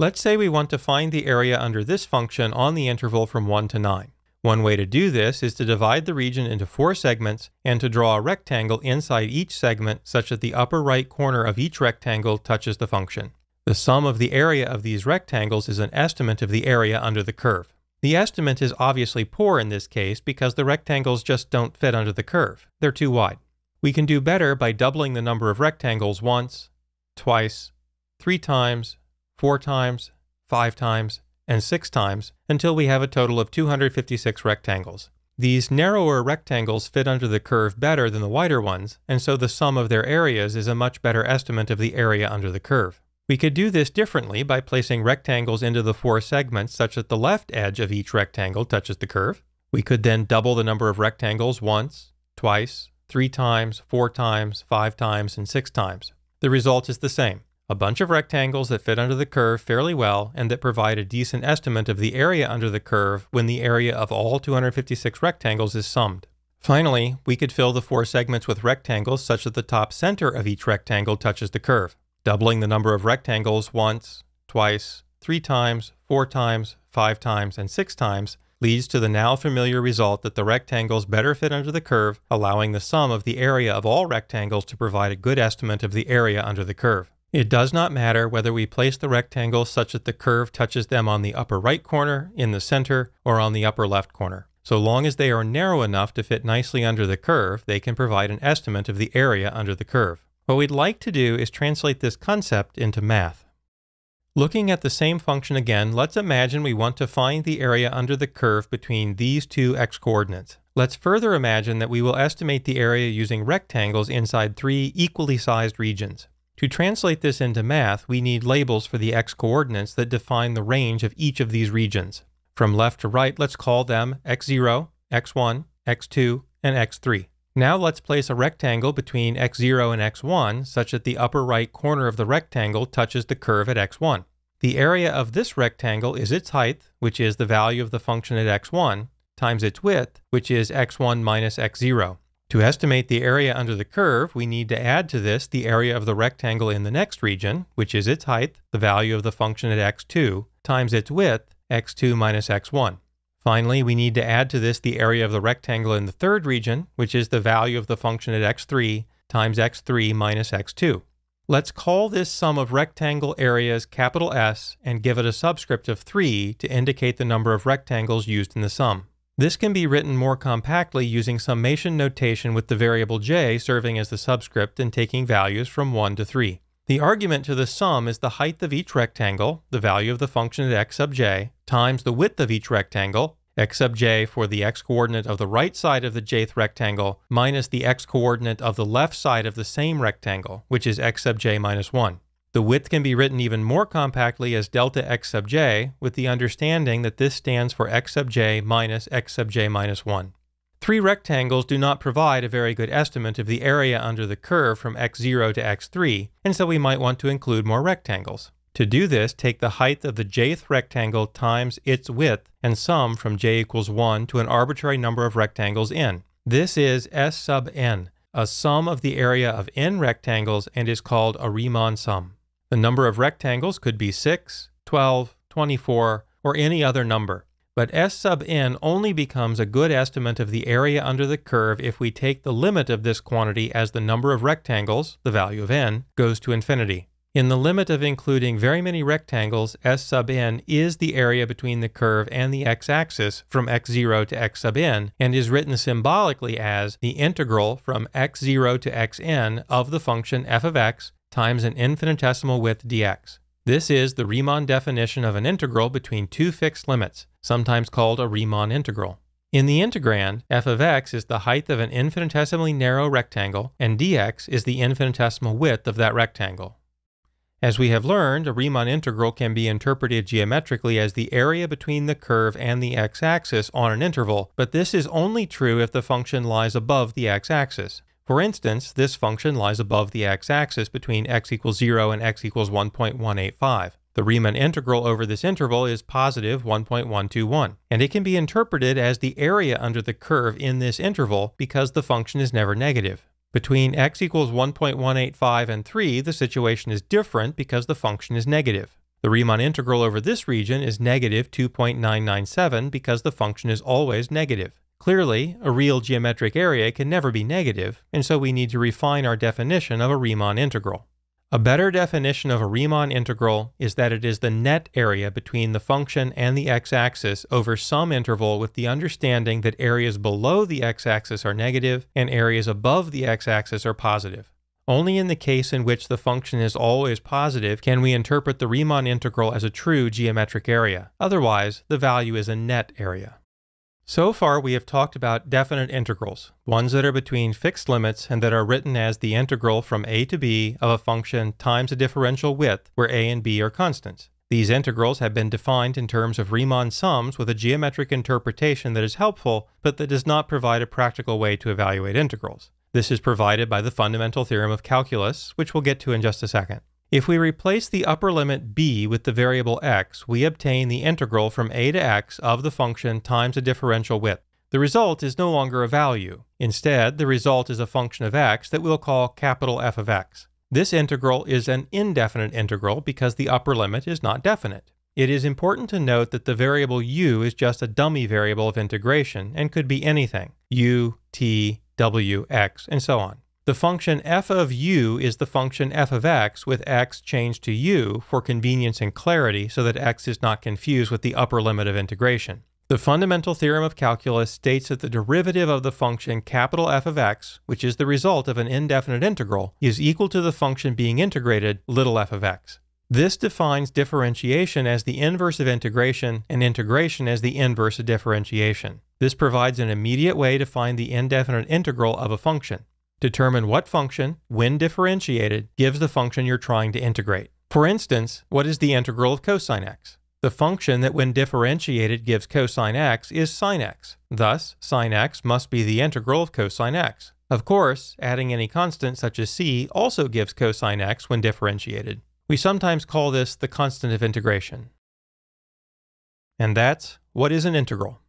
Let's say we want to find the area under this function on the interval from 1 to 9. One way to do this is to divide the region into four segments and to draw a rectangle inside each segment such that the upper right corner of each rectangle touches the function. The sum of the area of these rectangles is an estimate of the area under the curve. The estimate is obviously poor in this case because the rectangles just don't fit under the curve. They're too wide. We can do better by doubling the number of rectangles once, twice, three times, four times, five times, and six times until we have a total of 256 rectangles. These narrower rectangles fit under the curve better than the wider ones, and so the sum of their areas is a much better estimate of the area under the curve. We could do this differently by placing rectangles into the four segments such that the left edge of each rectangle touches the curve. We could then double the number of rectangles once, twice, three times, four times, five times, and six times. The result is the same a bunch of rectangles that fit under the curve fairly well and that provide a decent estimate of the area under the curve when the area of all 256 rectangles is summed. Finally, we could fill the four segments with rectangles such that the top center of each rectangle touches the curve. Doubling the number of rectangles once, twice, three times, four times, five times, and six times leads to the now familiar result that the rectangles better fit under the curve, allowing the sum of the area of all rectangles to provide a good estimate of the area under the curve. It does not matter whether we place the rectangles such that the curve touches them on the upper right corner, in the center, or on the upper left corner. So long as they are narrow enough to fit nicely under the curve, they can provide an estimate of the area under the curve. What we'd like to do is translate this concept into math. Looking at the same function again, let's imagine we want to find the area under the curve between these two x-coordinates. Let's further imagine that we will estimate the area using rectangles inside three equally sized regions. To translate this into math, we need labels for the x-coordinates that define the range of each of these regions. From left to right, let's call them x0, x1, x2, and x3. Now let's place a rectangle between x0 and x1 such that the upper right corner of the rectangle touches the curve at x1. The area of this rectangle is its height, which is the value of the function at x1, times its width, which is x1 minus x0. To estimate the area under the curve, we need to add to this the area of the rectangle in the next region, which is its height, the value of the function at x2, times its width, x2 minus x1. Finally, we need to add to this the area of the rectangle in the third region, which is the value of the function at x3 times x3 minus x2. Let's call this sum of rectangle areas capital S and give it a subscript of 3 to indicate the number of rectangles used in the sum. This can be written more compactly using summation notation with the variable j serving as the subscript and taking values from 1 to 3. The argument to the sum is the height of each rectangle, the value of the function at x sub j, times the width of each rectangle, x sub j for the x-coordinate of the right side of the jth rectangle, minus the x-coordinate of the left side of the same rectangle, which is x sub j minus 1. The width can be written even more compactly as delta x sub j, with the understanding that this stands for x sub j minus x sub j minus 1. Three rectangles do not provide a very good estimate of the area under the curve from x0 to x3, and so we might want to include more rectangles. To do this, take the height of the jth rectangle times its width and sum from j equals 1 to an arbitrary number of rectangles n. This is s sub n, a sum of the area of n rectangles and is called a Riemann sum. The number of rectangles could be 6, 12, 24, or any other number. But S sub n only becomes a good estimate of the area under the curve if we take the limit of this quantity as the number of rectangles, the value of n, goes to infinity. In the limit of including very many rectangles, S sub n is the area between the curve and the x-axis from x0 to x sub n, and is written symbolically as the integral from x0 to xn of the function f of x times an infinitesimal width dx. This is the Riemann definition of an integral between two fixed limits, sometimes called a Riemann integral. In the integrand, f of x is the height of an infinitesimally narrow rectangle, and dx is the infinitesimal width of that rectangle. As we have learned, a Riemann integral can be interpreted geometrically as the area between the curve and the x-axis on an interval, but this is only true if the function lies above the x-axis. For instance, this function lies above the x-axis between x equals 0 and x equals 1.185. The Riemann integral over this interval is positive 1.121, and it can be interpreted as the area under the curve in this interval because the function is never negative. Between x equals 1.185 and 3, the situation is different because the function is negative. The Riemann integral over this region is negative 2.997 because the function is always negative. Clearly, a real geometric area can never be negative, and so we need to refine our definition of a Riemann integral. A better definition of a Riemann integral is that it is the net area between the function and the x-axis over some interval with the understanding that areas below the x-axis are negative and areas above the x-axis are positive. Only in the case in which the function is always positive can we interpret the Riemann integral as a true geometric area. Otherwise, the value is a net area. So far, we have talked about definite integrals, ones that are between fixed limits and that are written as the integral from a to b of a function times a differential width where a and b are constants. These integrals have been defined in terms of Riemann sums with a geometric interpretation that is helpful, but that does not provide a practical way to evaluate integrals. This is provided by the fundamental theorem of calculus, which we'll get to in just a second. If we replace the upper limit b with the variable x, we obtain the integral from a to x of the function times a differential width. The result is no longer a value. Instead, the result is a function of x that we'll call capital F of x. This integral is an indefinite integral because the upper limit is not definite. It is important to note that the variable u is just a dummy variable of integration and could be anything u, t, w, x, and so on. The function f of u is the function f of x with x changed to u for convenience and clarity so that x is not confused with the upper limit of integration. The fundamental theorem of calculus states that the derivative of the function capital F of x, which is the result of an indefinite integral, is equal to the function being integrated little f of x. This defines differentiation as the inverse of integration and integration as the inverse of differentiation. This provides an immediate way to find the indefinite integral of a function. Determine what function, when differentiated, gives the function you're trying to integrate. For instance, what is the integral of cosine x? The function that when differentiated gives cosine x is sine x. Thus, sine x must be the integral of cosine x. Of course, adding any constant such as c also gives cosine x when differentiated. We sometimes call this the constant of integration. And that's what is an integral.